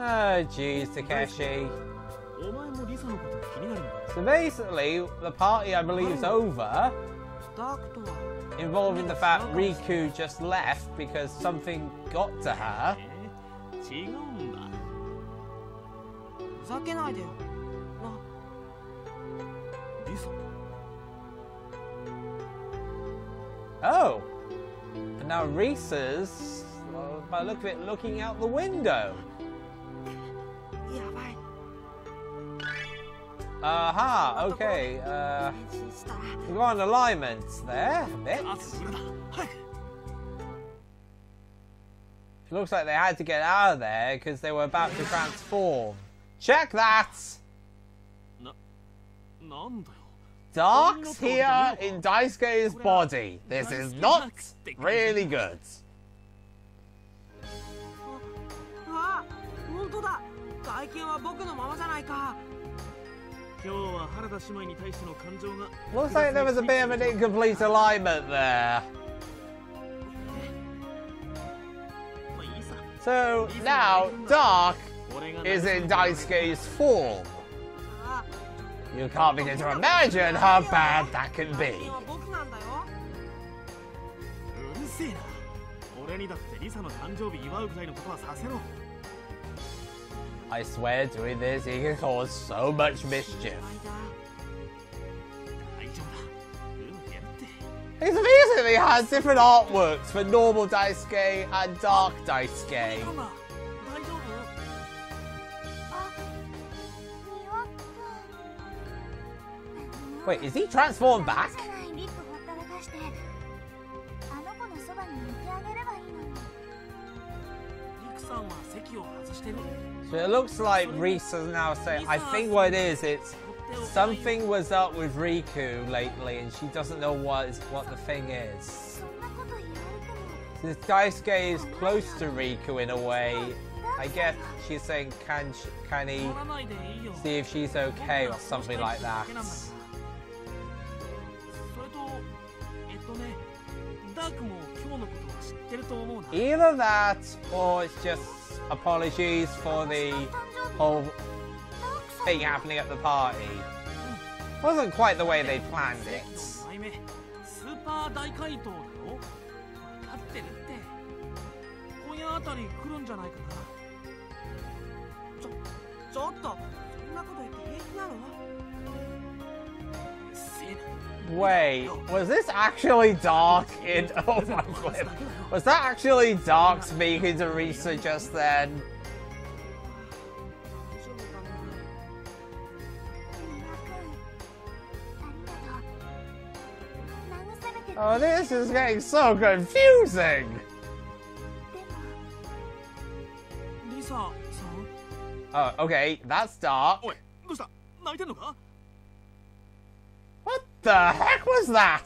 Oh, jeez, Takeshi. So basically, the party I believe is over, involving the fact Riku just left because something got to her. Oh, and now Risa's, by the look of it, looking out the window. Aha, uh -huh, okay. Uh, we're on alignment there, a bit. Looks like they had to get out of there because they were about to transform. Check that! Dark's here in Daisuke's body. This is not really good. Looks like there was a bit of an incomplete alignment there. So now Dark is in Daisuke's form. You can't begin to imagine how bad that can be. I swear doing this, it can cause so much mischief. He's recently has different artworks for normal Daisuke and dark Daisuke. Wait, is he transformed back? So it looks like Reese is now saying, I think what it is, it's something was up with Riku lately and she doesn't know what is what the thing is. Since Daisuke is close to Riku in a way, I guess she's saying, can, can he see if she's okay or something like that. Either that, or it's just apologies for the 誕生日 whole ダークさん thing happening at the party. Wasn't quite the way they planned it. 4枚目スーパー大怪盗だろ分かってるって今夜あたり来るんじゃないかなちょちょっとそんなこと言って平気なのうっせえな Wait, was this actually Dark? in Oh My god, Was that actually Dark speaking to Risa just then? Oh, this is getting so confusing! Oh, okay, that's dark the heck was that?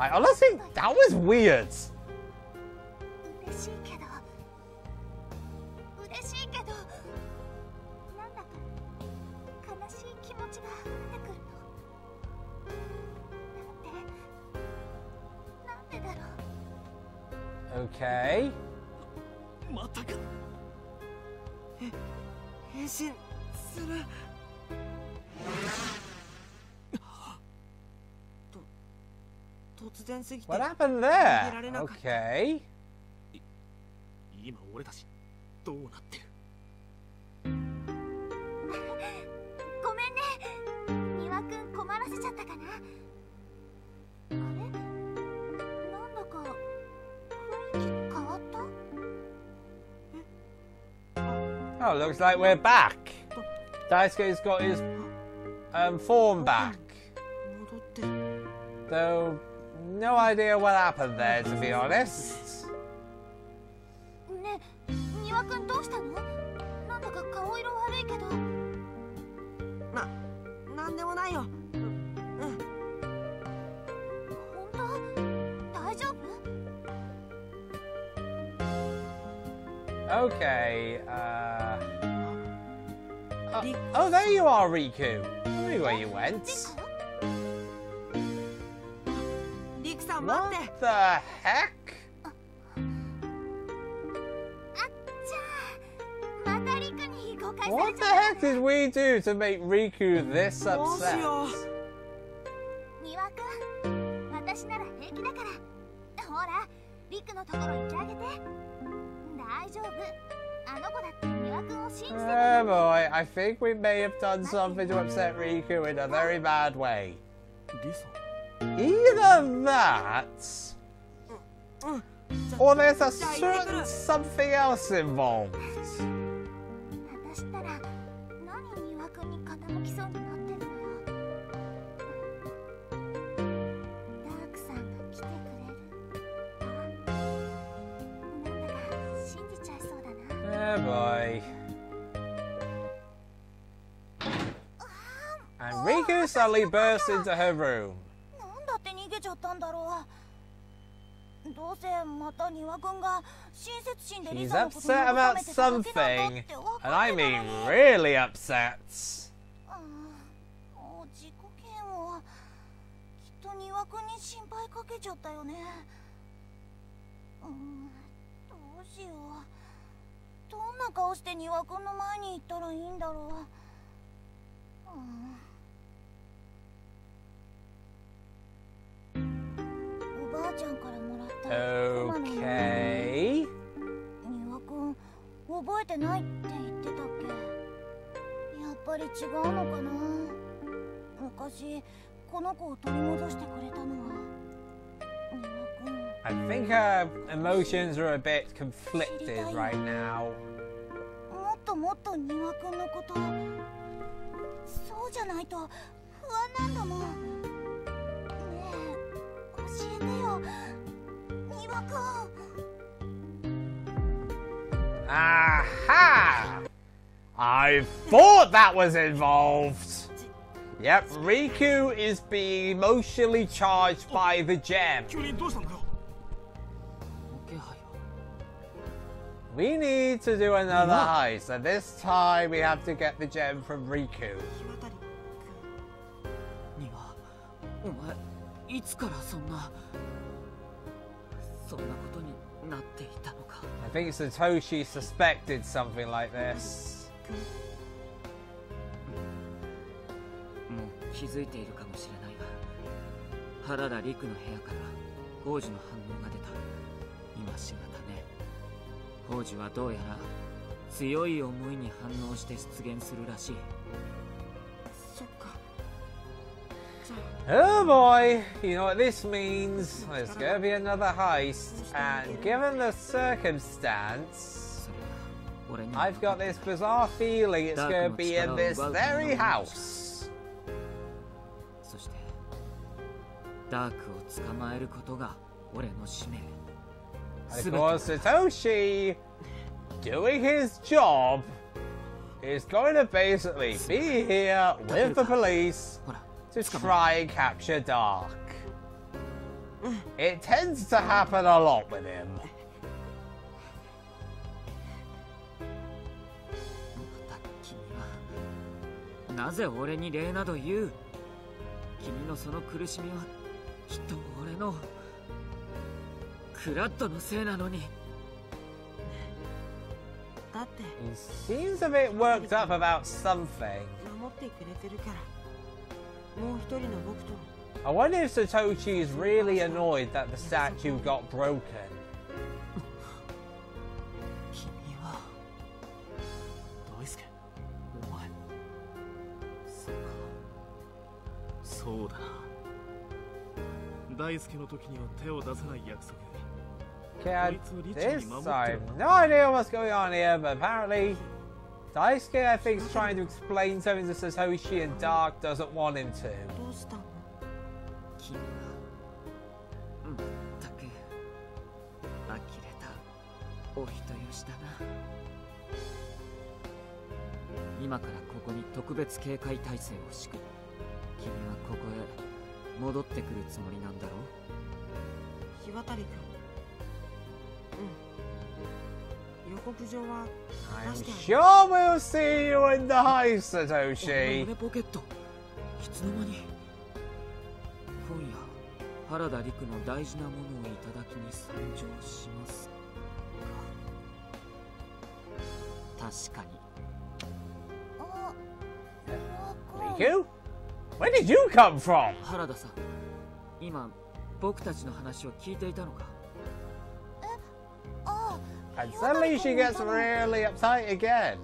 I honestly, that was weird. What happened there? Okay. Oh, looks like we're back. Daisuke's got his um, form back. Though no idea what happened there, to be honest. ねえ三輪くんどうしたのなんだか顔色悪いけどななんでもないようんうん本当大丈夫 Okay, uh... oh, oh, there you are, Riku. I knew where you went. the heck? What the heck did we do to make Riku this upset? Oh boy, I think we may have done something to upset Riku in a very bad way. Either that, or there's a certain something else involved. Oh boy. And Riku suddenly bursts into her room. どうせまた丹羽くんが親切心でリサのこと慰 about めてただけなんって分 and か I ってた mean のに。really upset. ああもう自己嫌悪きっと丹羽くんに心配かけちゃったよね。うんどうしよう。どんな顔して丹羽くんの前に行ったらいいんだろう。うん。おばあちゃんからもらった熊の実 Okay. 丹羽くん覚えてないって言ってたっけやっぱり違うのかな昔この子を取り戻してくれたのは I think her emotions are a bit conflicted right now. もっともっと丹羽くんのことそうじゃないと不安なんだもん Aha! I thought that was involved! Yep, Riku is being emotionally charged by the gem. We need to do another heist, and this time we have to get the gem from Riku. そんなことになっていたのか。I think Satoshi suspected something like this. もう気づいているかもしれないが原田陸の部屋から宝珠の反応が出た。今しがたね。宝珠はどうやら強い思いに反応して出現するらしい Oh boy, you know what this means. There's gonna be another heist, and given the circumstance, I've got this bizarre feeling it's gonna be in this very house. And of course, Satoshi, doing his job, is going to basically be here with the police just try and capture Dark. It tends to happen a lot with him. He seems a bit worked up about something. I wonder if Satoshi is really annoyed that the statue got broken. Okay, I, this, I have no idea what's going on here, but apparently Daisuke, I think, is trying to explain something to Satoshi and Dark doesn't want him to. ど告状は出してある。I'm sure we'll see you in the オい今夜原田陸の大事なものをいただきに参上します。確かに。You? Where did you come from? 原田さん今僕たちの話を聞いていたのか？And suddenly she gets really uptight again.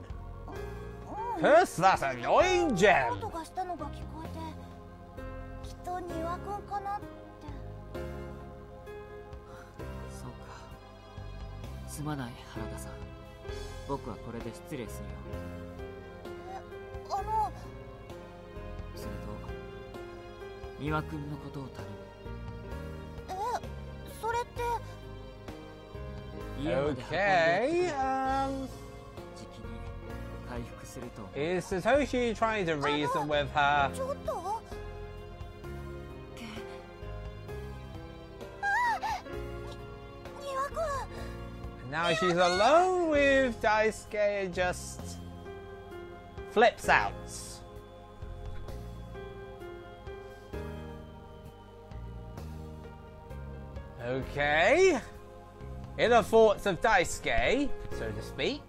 Curse that annoying 音 gem! がしたのが聞こえてきっと庭くんかなってそうかすまない原田さん僕はこれで失礼するよあのそれと三輪君のことを頼え Okay. Um, is Satoshi trying to reason with her? Now she's alone with Daisuke and just flips out. Okay in the forts of Daisuke, so to speak.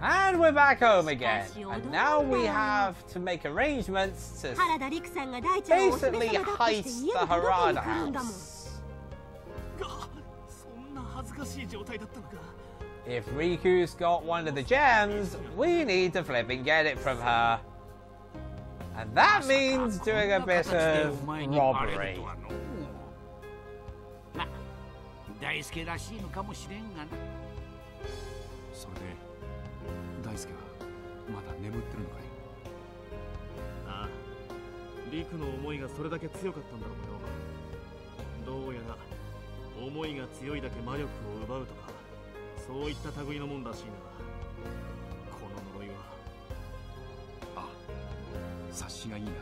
And we're back home again. And now we have to make arrangements to basically heist the Harada house. If Riku's got one of the gems, we need to flip and get it from her. And that means doing a bit of robbery. ま大輔らしいのかもしれんがな。それで大輔はまだ眠ってるのかい？ああリクの思いがそれだけ強かったんだろうよどうやら思いが強いだけ魔力を奪うとかそういった類のもんらしいな。この呪いは。あ察しがいいな。So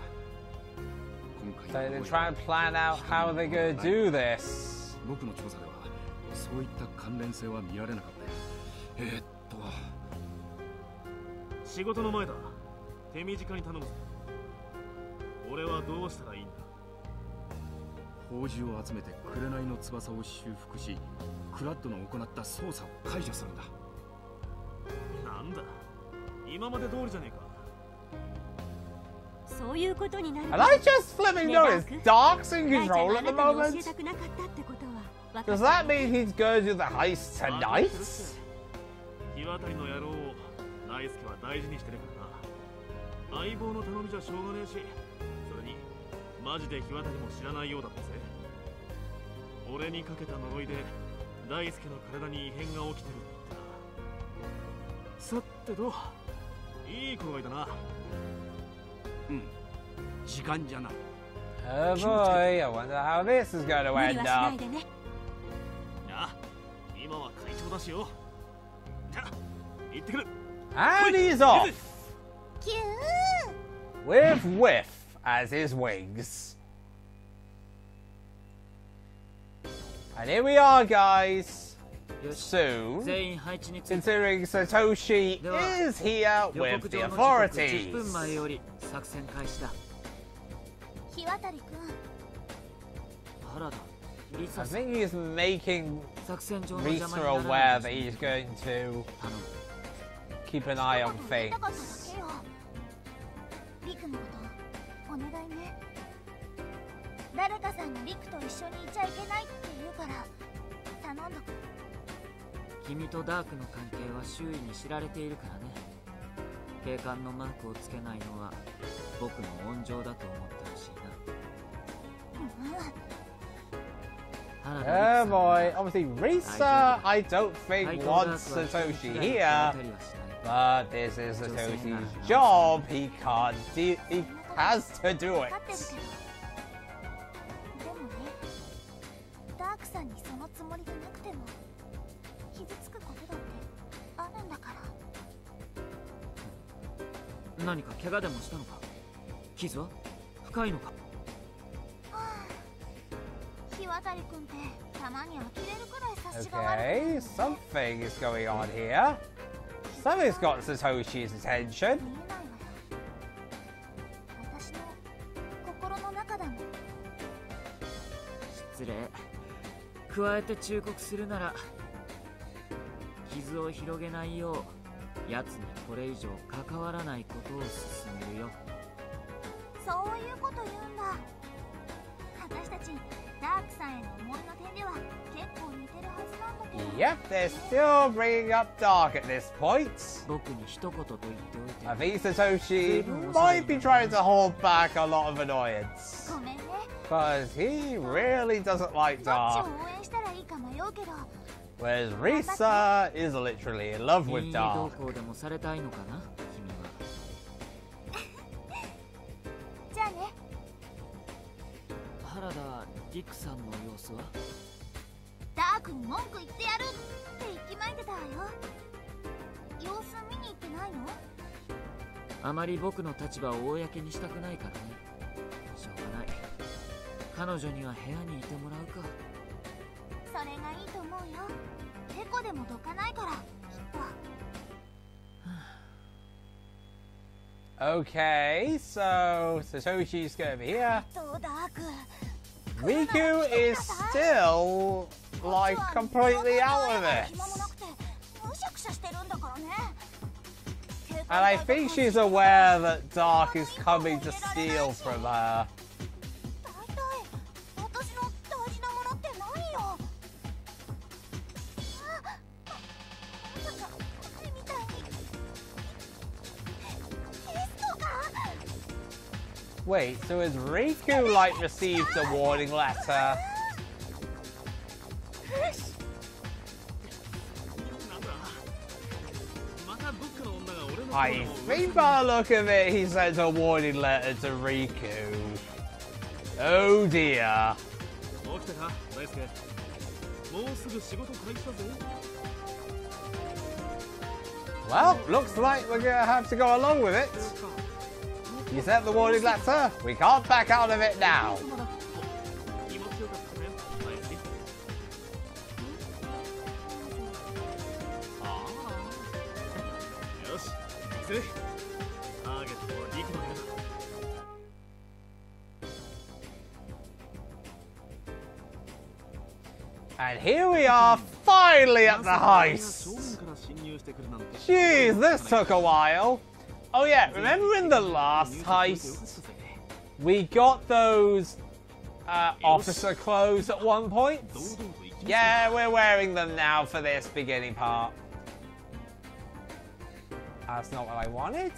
今 they 回の try and plan out how they're gonna do this. 僕の調査ではそういった関連性は見られなかったよ。えー、っと。仕事の前だ。手短に頼むぞ。俺はどうしたらいいんだ？宝珠を集めて紅の翼を修復しクラッドの行った操作を解除するんだ。なんだ？今まで通りじゃねえか。そういうことになる And I just flipping noticed Dark's in control at the moment. Does that た mean he's going to the heist tonight? りの野郎を大輔は大事にしてるからな相棒の頼みじゃしょうがねえしそれにマジで日渡りも知らないようだったぜ俺にかけた呪いで大輔の体に異変が起きてるってなさてどいい頃合いだなうん時間じゃない Oh boy, I wonder how this is going to end up. And he's off キュ with Whiff as his wings. And here we are, guys. よし Soon, 全員配置について considering Satoshi is here 予 with 告 the 状の時刻10 authorities. 分前より作戦開始だ日渡りくん原田リ I サさん think he's making 作戦上の邪 Risa 魔になら aware ない that で he's going to 頼む keep an eye on 言いたかっただ things. Oh boy, obviously Risa, I don't 怪 think wants Satoshi here, but this is Satoshi's job. He can't. De- he has to do 分 it. ダークさんにそのつもりがなくても傷つくことだってあるんだから何か怪我でもしたのか傷は深いのか Okay, something is going on here. Something's got Satoshi's attention. 見えないわよ私の心の中だもん失礼加えて忠告するなら傷を広げないよう奴にこれ以上関わらないことを勧めるよ Yep, they're still bringing up Dark at this point. Avisa Toshi oh, might be trying to hold back a lot of annoyance. Because he really doesn't like Dark. Whereas Risa is literally in love with Dark. 子はダークに文句言ってやるって息巻いてたわよ。様子見に行ってないの？あまり僕の立場を公にしたくないからね。しょうがない。彼女には部屋にいてもらうか。それがいいと思うよ。てこでもどかないからきっと。Okay, so Satoshi's over here. Riku is still like completely out of it. And I think she's aware that Dark is coming to steal from her. Wait, so has Riku, like, received a warning letter? I think by the look of it, he sends a warning letter to Riku. Oh dear. Well, looks like we're gonna have to go along with it. You sent the warning letter. We can't back out of it now. And here we are, finally at the heist! Jeez, this took a while! Oh yeah, remember in the last heist, we got those uh, officer clothes at one point? Yeah, we're wearing them now for this beginning part. That's not what I wanted.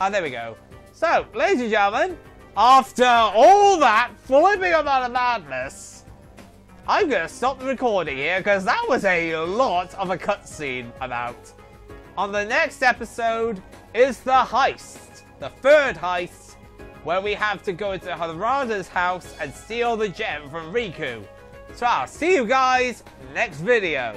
Ah, oh, there we go. So, ladies and gentlemen, after all that flipping amount of madness, I'm to stop the recording here because that was a lot of a cutscene about. On the next episode is the heist, the third heist, where we have to go into Harada's house and steal the gem from Riku. So I'll see you guys next video.